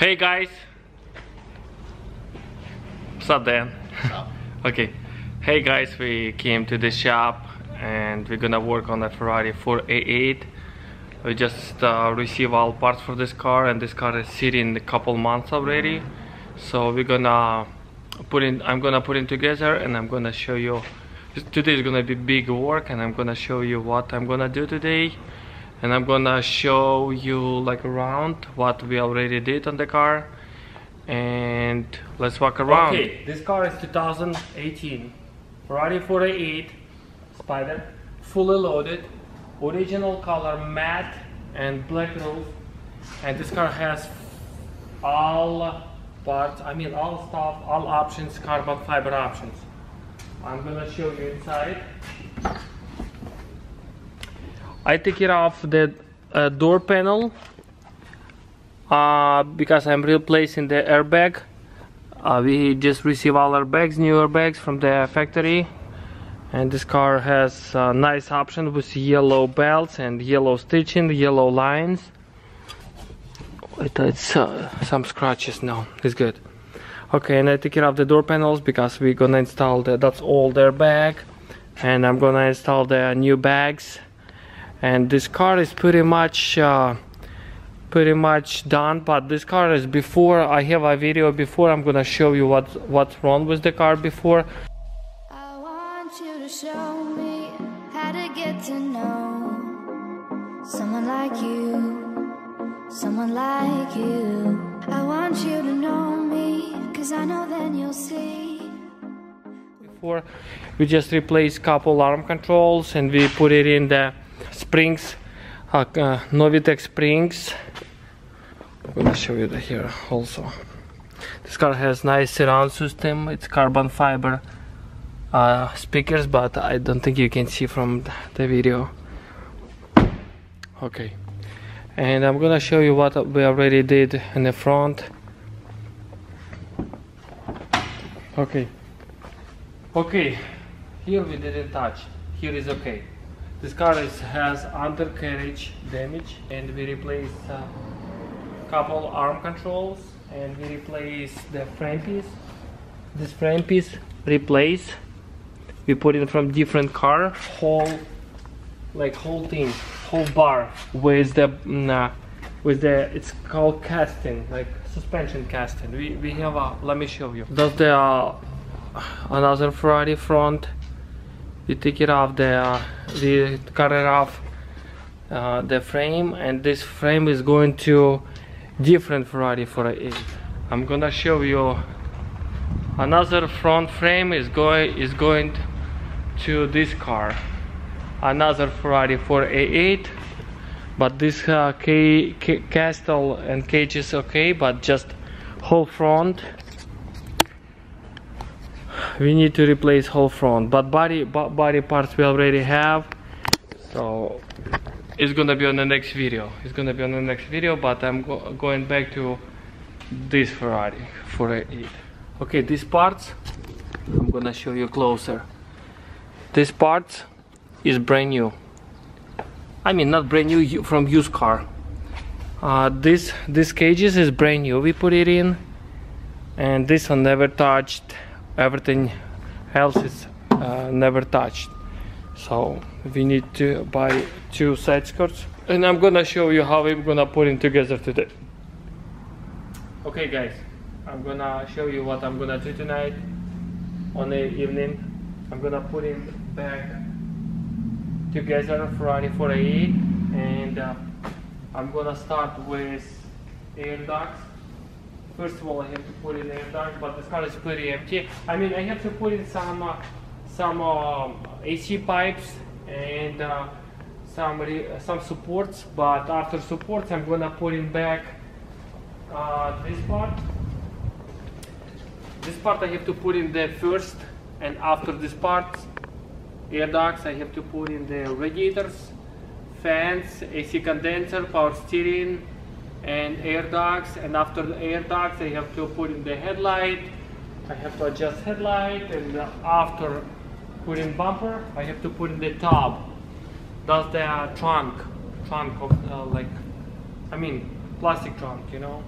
Hey guys. What's up Dan? okay. Hey guys, we came to the shop and we're gonna work on a Ferrari 488. We just uh, received all parts for this car and this car is sitting a couple months already. So we're gonna put in, I'm gonna put it together and I'm gonna show you, today is gonna be big work and I'm gonna show you what I'm gonna do today and I'm gonna show you like around what we already did on the car. And let's walk around. Okay this car is 2018 Ferrari 488 Spider fully loaded original color matte and black roof. And this car has all parts I mean all stuff all options carbon fiber options. I'm gonna show you inside I take it off the uh, door panel uh, because I'm replacing the airbag. Uh, we just received all airbags, new airbags from the factory. And this car has a nice option with yellow belts and yellow stitching, yellow lines. It's uh, some scratches no, it's good. Okay and I take it off the door panels because we're gonna install the, that's all their bag. And I'm gonna install the new bags and this car is pretty much uh, pretty much done but this car is before I have a video before I'm gonna show you what what's wrong with the car before. I want you to show me how to get to know someone like you someone like you. I want you to know me cause I know then you'll see. Before we just replaced couple arm controls and we put it in the springs. Uh, uh, Novitec springs. I'm gonna show you that here also. This car has nice surround system. It's carbon fiber uh, speakers but I don't think you can see from the video. Okay. And I'm gonna show you what we already did in the front. Okay. Okay. Here we didn't touch. Here is okay this car is, has undercarriage damage and we replace uh, couple arm controls and we replace the frame piece. This frame piece replaced. We put it from different car, whole like whole thing, whole bar with the nah, with the it's called casting, like suspension casting. We we have a let me show you. That's the uh, another Ferrari front we take it off the uh, we cut it off uh, the frame and this frame is going to different Ferrari 488 I'm gonna show you another front frame is going is going to this car. Another Ferrari 488 but this uh, K, K castle and cage is okay but just whole front we need to replace whole front but body body parts we already have. So it's gonna be on the next video. It's gonna be on the next video but i'm go going back to this ferrari 488 okay these parts i'm gonna show you closer. This part is brand new. I mean not brand new from used car. Uh, this this cages is brand new. We put it in and this one never touched everything else is uh, never touched. So we need to buy two side skirts. And I'm gonna show you how I'm gonna put it together today. Okay guys. I'm gonna show you what I'm gonna do tonight. On the evening I'm gonna put it back together Ferrari 488 and uh, I'm gonna start with air ducts First of all, I have to put in air duct, but this car is pretty empty. I mean, I have to put in some uh, some uh, AC pipes and uh, some some supports. But after supports, I'm gonna put in back uh, this part. This part I have to put in there first, and after this part, air ducts, I have to put in the radiators, fans, AC condenser, power steering, and air ducts and after the air ducts I have to put in the headlight I have to adjust headlight and after putting bumper I have to put in the top that's the trunk trunk of uh, like I mean plastic trunk you know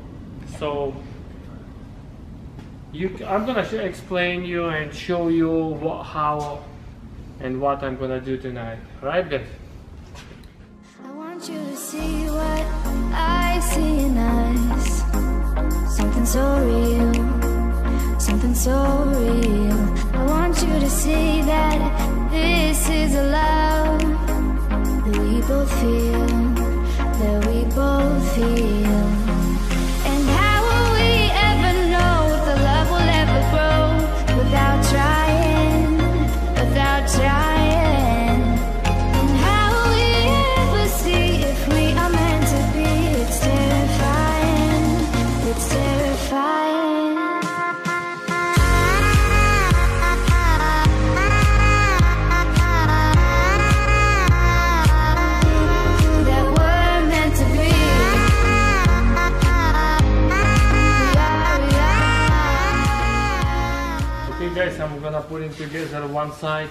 So you, I'm gonna explain you and show you wha- how and what I'm gonna do tonight. Right then? I see in us. Something so real, something so real. I want you to see that this is a love that we both feel, that we both feel. Guys, I'm gonna put it together one side.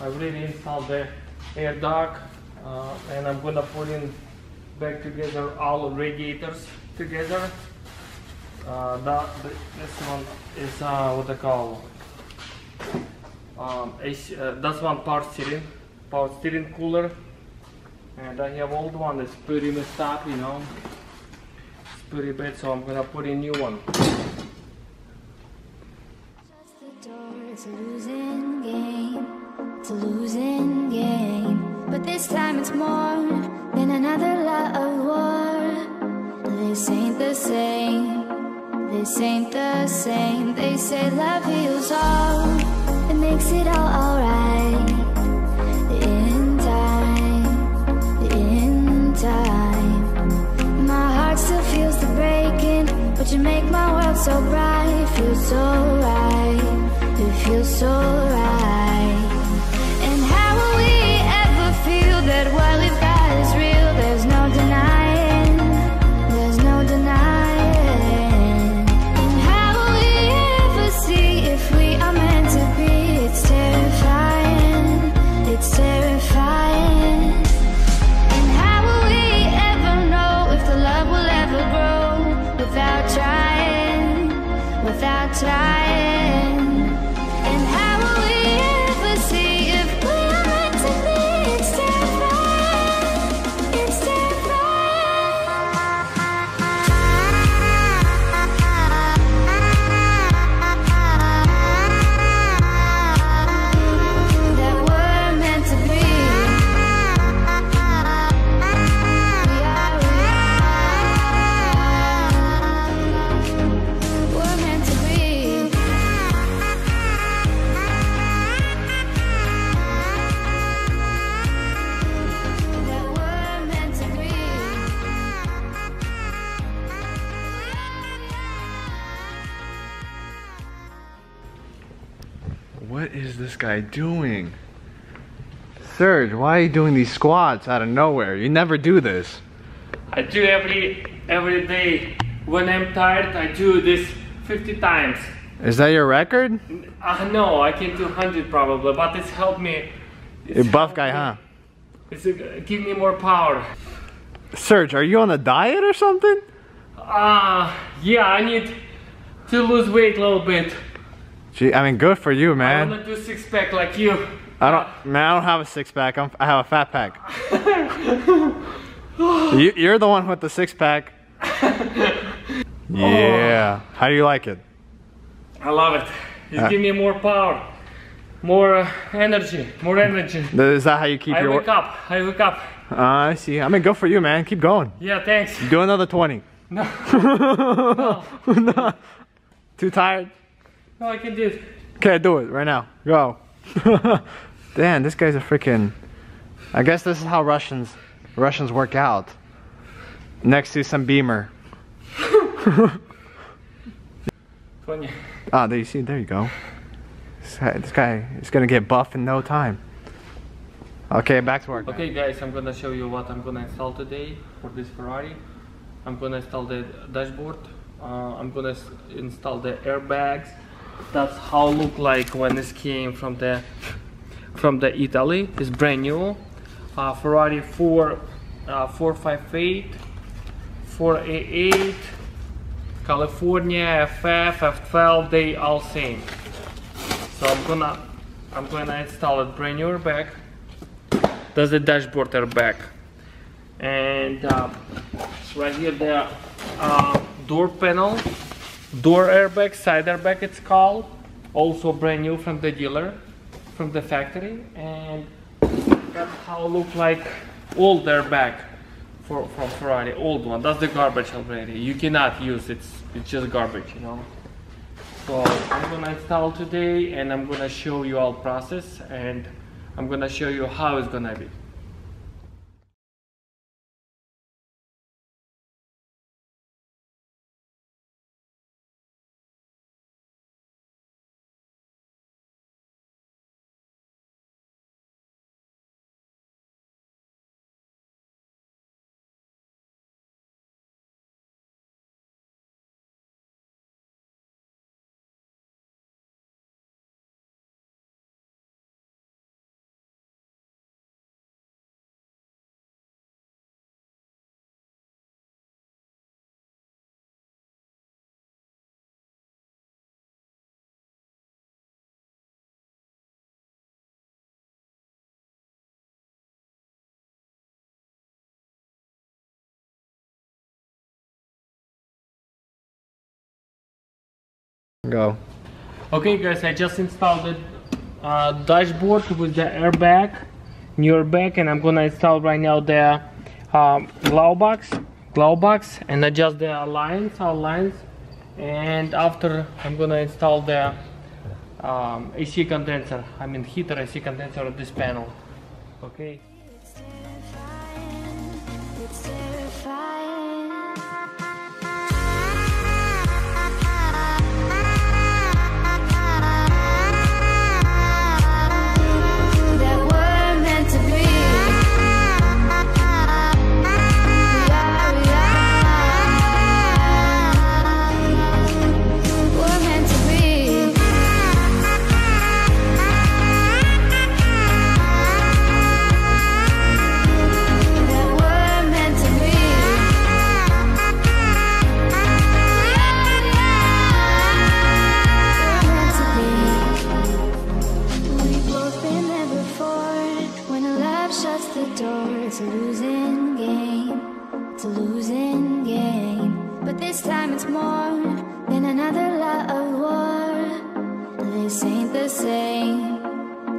I already installed the air duct uh, and I'm gonna put in back together all radiators together. Uh, that, this one is uh, what I call um, uh, that's one power steering, power steering cooler. And I have old one that's pretty messed up, you know. It's pretty bad, so I'm gonna put in new one. It's a losing game. It's a losing game. But this time it's more than another love war. This ain't the same. This ain't the same. They say love heals all. It makes it all alright. In time. In time. My heart still feels the breaking, but you make my world so bright. Feels so right, it feels so right. Guy doing? Serge, why are you doing these squats out of nowhere? You never do this. I do every every day. When I'm tired, I do this 50 times. Is that your record? Uh, no, I can do 100 probably, but it's helped me. It's You're a buff guy, me- huh? It's uh, give me more power. Serge, are you on a diet or something? Ah, yeah, I need to lose weight a little bit. Gee, I mean, good for you, man. I man. wanna do six pack like you. I don't, man, I don't have a six pack. I'm, I have a fat pack. you, you're the one with the six pack. Yeah. How do you like it? I love it. It Uh, give me more power, more uh, energy, more energy. Is that how you keep I your? wake up. I wake up. Uh, I see. I mean, good for you, man. Keep going. Yeah, thanks. Do another 20. No, no. Too tired? No, I can do it. Okay, do it right now. Go. Damn, this guy's a freaking. I guess this is how Russians Russians work out. Next to some beamer. 20. Ah, there you see. There you go. This guy, this guy is gonna get buff in no time. Okay, back to work. Okay guys, I'm gonna show you what I'm gonna install today for this Ferrari. I'm gonna install the dashboard. Uh, I'm gonna install the airbags. That's how look like when this came from the from the Italy. It's brand new. Uh, Ferrari 4 uh, 458, 488, California, FF, F12, they all same. So I'm gonna I'm gonna install it brand new back That's the dashboard airbag. And uh, right here the uh, door panel, door airbag, side airbag it's called. Also brand new from the dealer, from the factory. And that's how look like old airbag for from Ferrari, old one. That's the garbage already. You cannot use it. It's just garbage, you know. So I'm gonna install today, and I'm gonna show you all process, and I'm gonna show you how it's gonna be. Go. Okay guys, I just installed the uh, dashboard with the airbag, new airbag, and I'm gonna install right now the um, glove box, glove box, and adjust the lines, all lines, and after I'm gonna install the um, AC condenser, I mean heater AC condenser of this panel. Okay. It's a losing game. It's a losing game. But this time it's more than another of war. This ain't the same.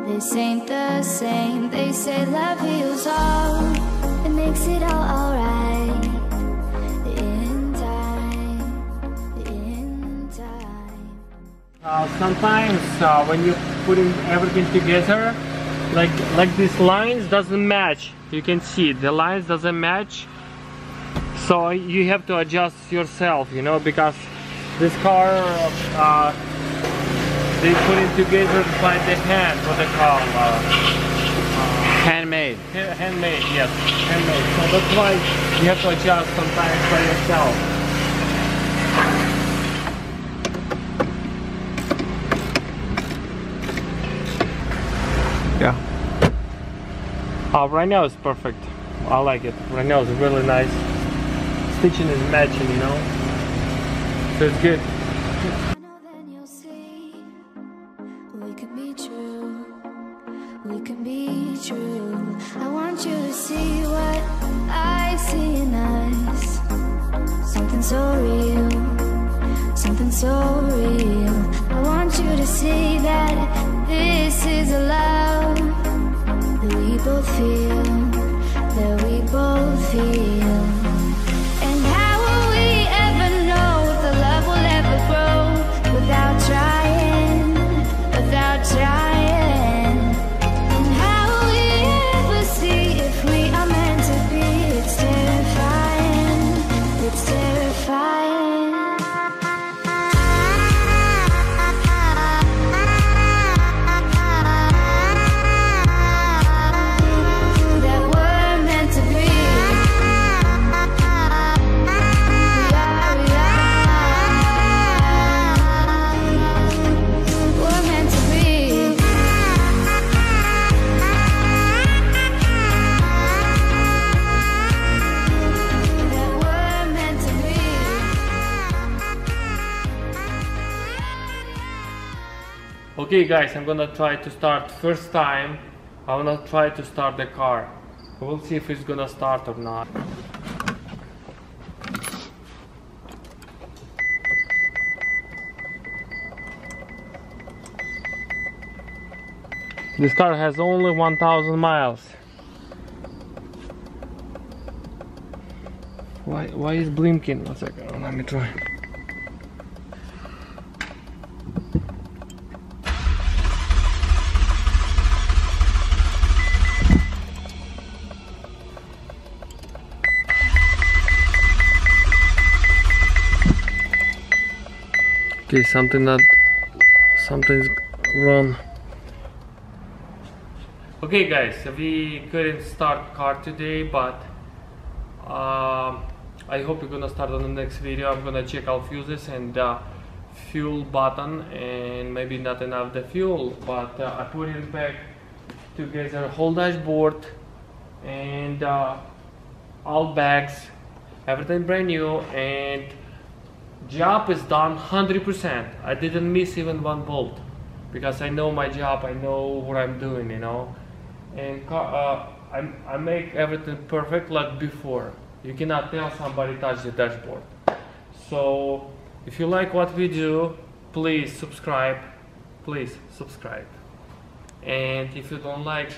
This ain't the same. They say love heals all. It makes it all alright. In time. In time. Uh, sometimes uh, when you putting everything together, like like these lines doesn't match. You can see the lines doesn't match. So you have to adjust yourself, you know, because this car uh, they put it together by the hand. What they call uh, Handmade. ha- handmade? Yes, handmade. So that's why you have to adjust sometimes by yourself. Uh, right now it's perfect. I like it. Right now it's really nice. Stitching is matching, you know. So it's good. So real. Something so real. I want you to see that this is a both feel. Okay guys, I'm gonna try to start first time. I wanna try to start the car. We'll see if it's gonna start or not. This car has only 1000 miles. Why why is blinking? One second, let me try. Okay, something that something's wrong. Okay, guys, we couldn't start car today, but um, I hope you're gonna start on the next video. I'm gonna check out fuses and uh, fuel button, and maybe not enough the fuel, but uh, I put it back together, whole dashboard, and uh, all bags, everything brand new, and job is done 100% i didn't miss even one bolt because i know my job i know what i'm doing you know? And uh, I, I make everything perfect like before. You cannot tell somebody touch the dashboard. So if you like what we do please subscribe. Please subscribe. And if you don't like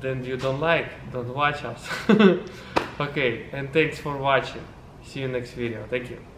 then you don't like. Don't watch us. Okay and thanks for watching. See you next video. Thank you